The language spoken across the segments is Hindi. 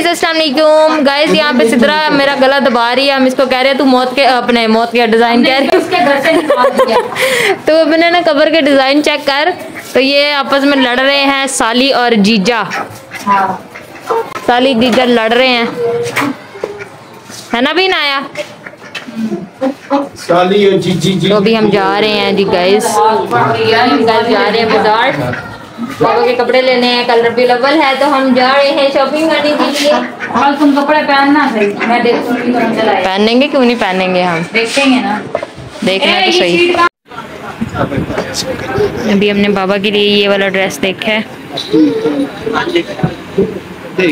गाइस अस्सलाम वालेकुम गाइस यहाँ पे सिद्रा मेरा गला दबा रही है। हम इसको कह रहे हैं तू मौत के अपने मौत के डिज़ाइन कह रही है. उसके घर से निकाल दिया। तो अपने ना कबर के डिज़ाइन चेक कर। तो ये आपस में लड़ रहे हैं साली और जीजा। हाँ। साली जीजा लड़ रहे हैं। है ना भी ना आया? साली और जी जी जी तो अभी हम जा रहे हैं जी गाइस गाइस जा रहे हैं बाज़ार। बाबा के कपड़े लेने हैं कल रबी अव्वल है तो हम जा रहे हैं शॉपिंग करने के लिए। कल तुम कपड़े पहनना सही मैं देखूँगी चलाए पहनेंगे क्यों नहीं पहनेंगे हम? देखेंगे ना। देखना तो सही। अभी हमने बाबा के लिए ये वाला ड्रेस देखा है।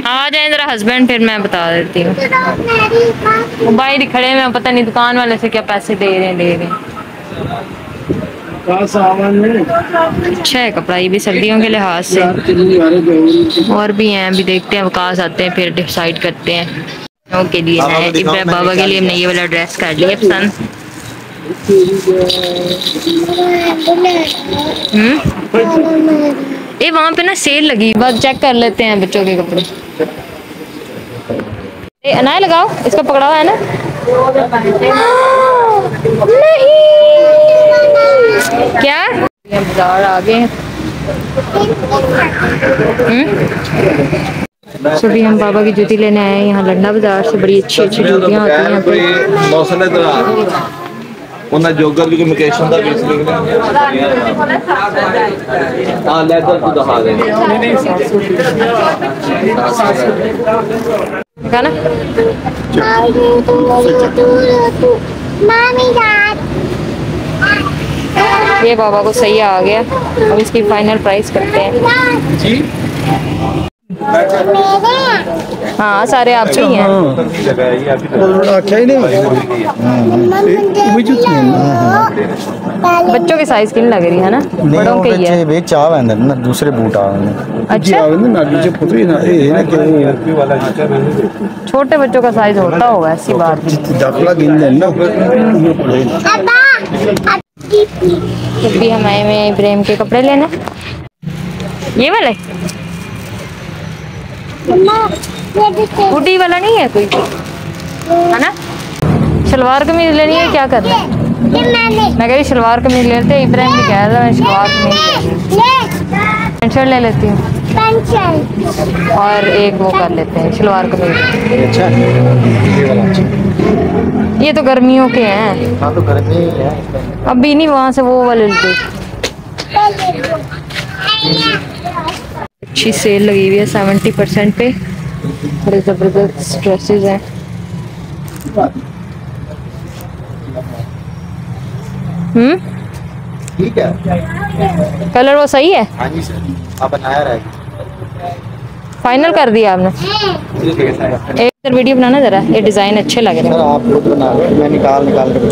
हाँ आ जाए जरा हस्बैंड फिर मैं बता देती हूँ। बाहर खड़े में पता नहीं दुकान वाले से क्या पैसे दे रहे हैं दे रहे हैं है। अच्छा है कपड़ा ये भी सर्दियों के लिहाज से। और भी हैं अभी देखते हैं अवकाश आते हैं फिर डिसाइड करते हैं। ओके लिए है इब्राहिम बाबा के लिए हमने ये वाला ड्रेस कर लिया पसंद हम्म? ये वहाँ पे ना सेल लगी बस चेक कर लेते हैं बच्चों के कपड़े। ए अनाय लगाओ इसका पकड़ा हुआ है ना? नहीं क्या ये बाजार आ गए हैं हम्म सो भी हम बाबा की जूती लेने आए हैं यहाँ लंडा बाजार से बड़ी अच्छी अच्छी जूतियाँ होती हैं यहाँ ਕੋਈ पे ਮੌਸਮ ਇਧਰ ਆ ਉਹਨਾਂ ਜੋਗਰ ਦੀ ਕਮਿਊਨੀਕੇਸ਼ਨ ਦਾ ਬੇਸ ਲਿਖਣਾ ਹਾਂ ਲੈਦਰ ਤੋਂ ਦਿਖਾ ਦੇ देखा ना Mommy, Dad. ये बाबा को सही आ गया। अब इसकी फाइनल प्राइस करते हैं। हाँ सारे आप ही हैं। बच्चों के साइज़ की लग रही है ना? बड़ों के ही है। चाव है ना दूसरे बूट आ रहे हैं। अच्छा। छोटे बच्चों का साइज़ होता होगा ऐसी बात नहीं। दाखला गिन है ना। इब्राहिम के कपड़े लेने। ये वाले? हुडी वाला नहीं है कोई? है ना? शलवार कमीज लेनी है क्या करना? है मैं कह शलवार कमीज ले लेते इब्राहिम भी कह रहा है मैं शलवार कमीज शर्ट ले लेती हूँ। और एक वो कर लेते हैं शलवार कमीज। अच्छा ये अच्छा। ये तो गर्मियों के हैं। हाँ तो गर्मी है अभी नहीं वहाँ से वो वाले लेते अच्छी सेल लगी हुई है सेवेंटी परसेंट पे। बड़े ज़बरदस्त ड्रेसेस हैं। हम्म? ठीक है। कलर वो सही है? हाँ जी सर। आप बनाया रहेगा फाइनल कर दिया आपने। एक वीडियो बनाना जरा। ये डिज़ाइन अच्छे लग रहे सर आप लोग बना मैं निकाल निकाल के हूँ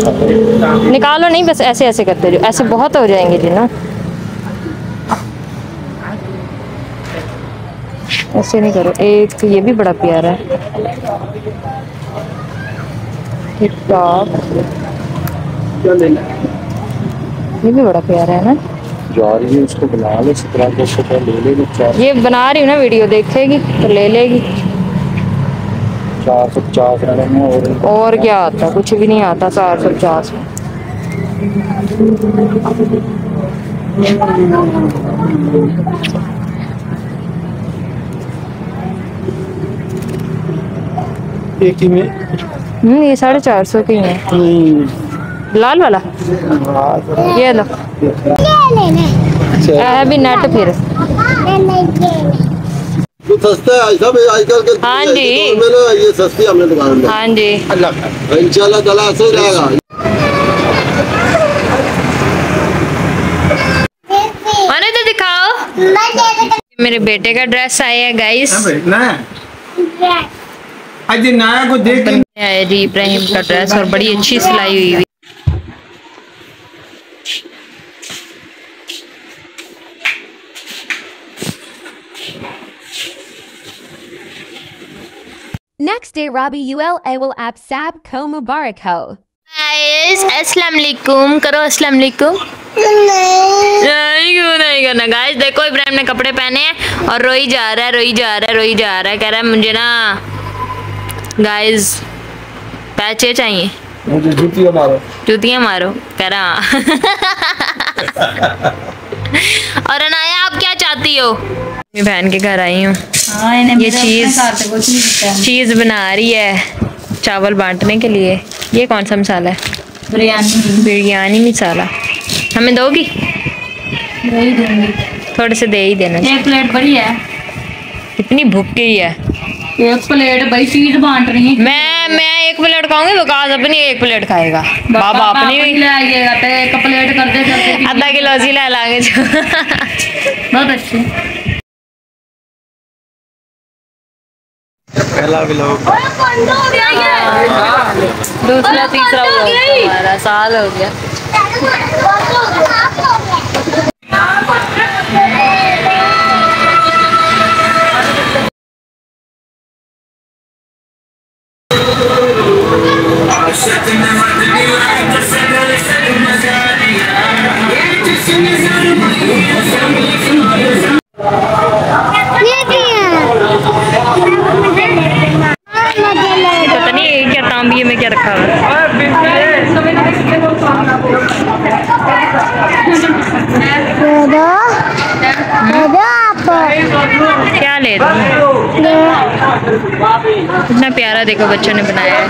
हैं। निकालो नहीं बस ऐसे ऐसे करते रहो ऐसे बहुत हो जाएँगे जी ना? ऐसे नहीं करो। एक ये भी बड़ा प्यारा है। टॉक ये भी बड़ा प्यारा है ना? जा रही है उसको बुला लो सत्रह उसको पहले ले लेगी चार ये बना रही हूँ ना वीडियो देखेगी तो ले लेगी। चार सौ पचास में और और क्या आता? कुछ भी नहीं आता चार सौ पचास में। एक ही में? हम्म ये साढ़े चार सौ के ही। है लाल वाला? ये लो। है भी नेट फिर। तो सस्ता है ऐसा आजकल के हाँ जी। में ये सस्ती हमने दुकान में। हाँ जी। इंशाल्लाह ताला ऐसे रहेगा आने तो दिखाओ। मेरे बेटे का ड्रेस आया है गाइस को देख है जी इब्राहिम का ड्रेस और बड़ी अच्छी सिलाई हुई हुई। Next day, Robbie UL will ab Sab Ko Mubarak Ho. Guys अस्सलाम वालेकुम करो अस्सलाम वालेकुम नहीं क्यों नहीं करना? गाइस देखो इब्राहिम ने कपड़े पहने हैं और रोई जा रहा है रोई जा रहा है रोई जा रहा है। कह रहा है मुझे ना गाइस पैचे चाहिए। मुझे जूतियाँ मारो। जूतियाँ मारो। कह रहा हाँ। और अनाया आप क्या चाहती हो? मैं बहन के घर आई हूँ। हाँ ये चीज़- है चीज़ बना रही है चावल बांटने के लिए। ये कौन सा मसाला है? बिरयानी। बिरयानी मसाला। हमें दोगी? वही दूँगी। थोड़े से दे ही देना एक प्लेट बड़ी है। कितनी भूख गई है। एक प्लेट बड़ी चीज़ बांट रही है। मैं मैं एक प्लेट खाऊँगी विकास अपनी एक प्लेट खाएगा। बाबा अपनी भी। ले आइएगा तो एक प्लेट करते करते आधा किलो सी ले लाएँगे जो बहुत अच्छी। पहला व्लॉग दूसरा तीसरा हुआ हमारा साल हो गया। पता नहीं क्या तांबिए में क्या रखा हुआ दे दो दे दो आप क्या ले रही हैं? इतना प्यारा देखो बच्चों ने बनाया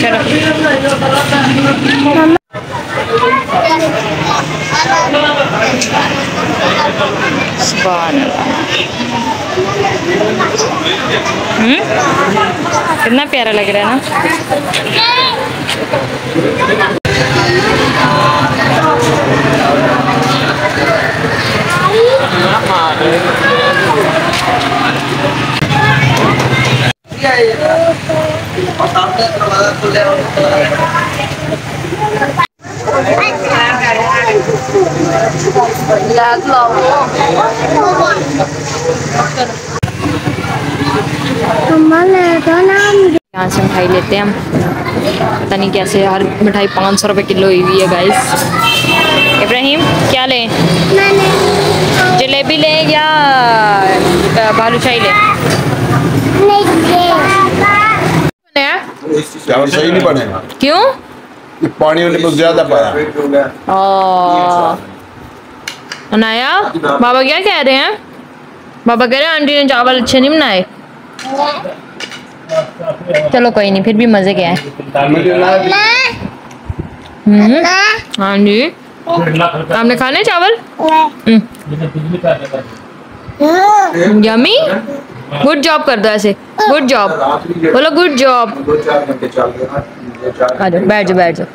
चलो। हम्म? कितना प्यारा लग रहा है ना? ले यहाँ से मिठाई लेते हैं? हम पता नहीं कैसे हर मिठाई पाँच सौ रुपये किलो हुई हुई है गाइस इब्राहिम क्या लें? जलेबी लें या बालूशाही लें चावल सही नहीं। बनेगा क्यों? पानी वाले ज़्यादा पड़ा ओ अनाया बाबा क्या कह रहे हैं? बाबा कह रहे हैं, आंटी ने चावल अच्छे नहीं बनाए। चलो कोई नहीं, फिर भी मज़े के हैं। हम्म। हाँ जी। आपने खाने चावल? यमी गुड जॉब कर दो ऐसे। गुड जॉब बोलो गुड जॉब बैठ जाओ बैठ जाओ।